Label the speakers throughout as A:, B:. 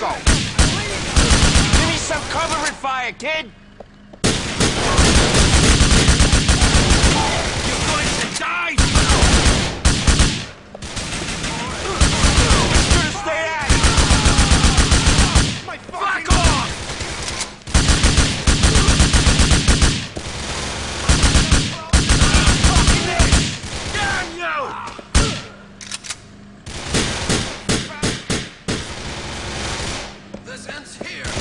A: Moscow! Give me some cover and fire, kid! This
B: here.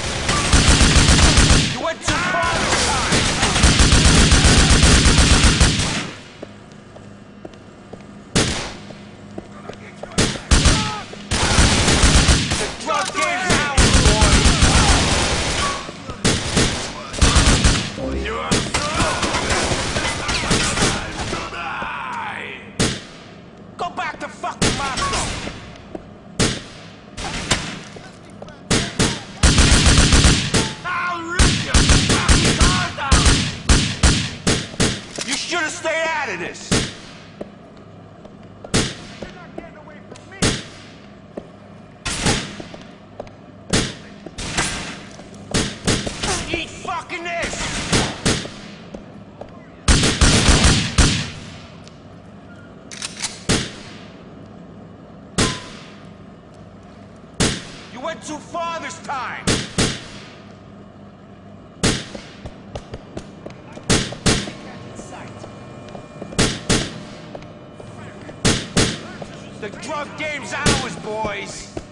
A: Out of this! Eat fucking this! You went too far this time! The drug game's ours, boys!